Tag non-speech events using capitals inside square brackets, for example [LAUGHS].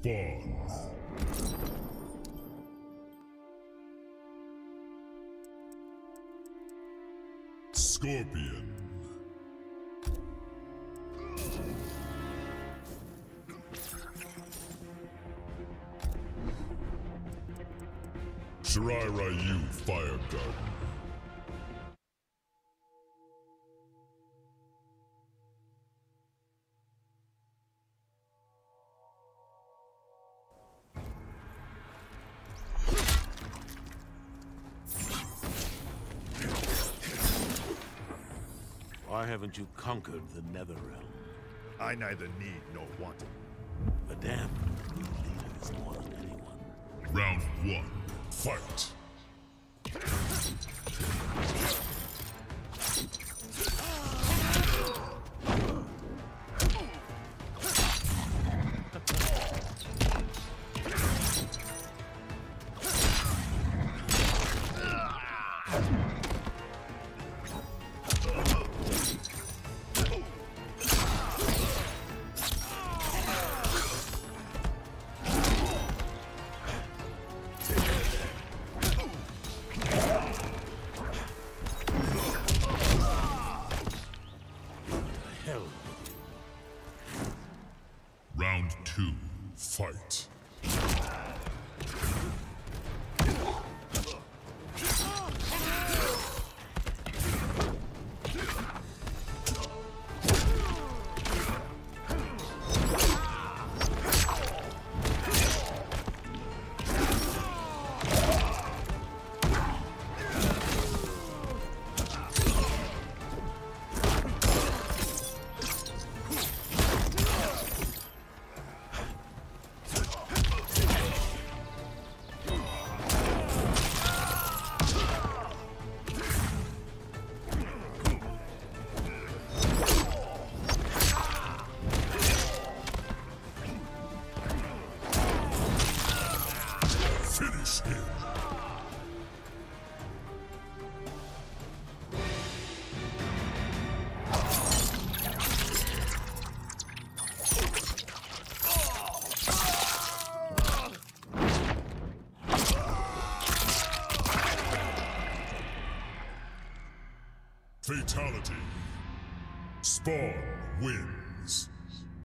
Spawn. Scorpion. Shirai Ryu Fire Gun. Why haven't you conquered the Netherrealm? I neither need nor want it. The damned new leader is more than anyone. Round one. Fight. [LAUGHS] Round two. Fight. Finish him. Fatality. Spawn wins.